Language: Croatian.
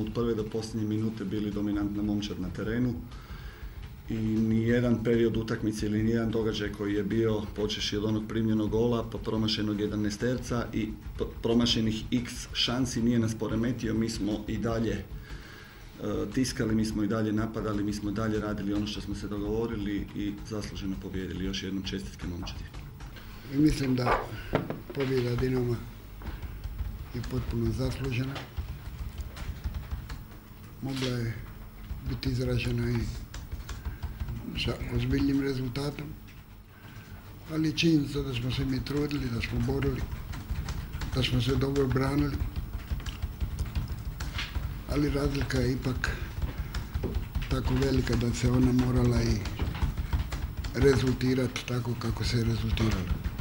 Od prve do posljednje minute bili dominantna momčad na terenu i nijedan period utakmice ili nijedan događaj koji je bio počeši od onog primljenog gola, po promašenog jedan nesterca i promašenih x šansi nije nas poremetio, mi smo i dalje e, tiskali, mi smo i dalje napadali, mi smo dalje radili ono što smo se dogovorili i zasluženo pobjedili. Još jednom čestitke momčadi. Mislim da pobjeda Dinama je potpuno zaslužena. Mogla je biti izražena i sa ozbiljnim rezultatom, ali činjenica da smo se mi trudili, da smo borili, da smo se dobro branili, ali razlika je ipak tako velika da se ona morala i rezultirati tako kako se je rezultirala.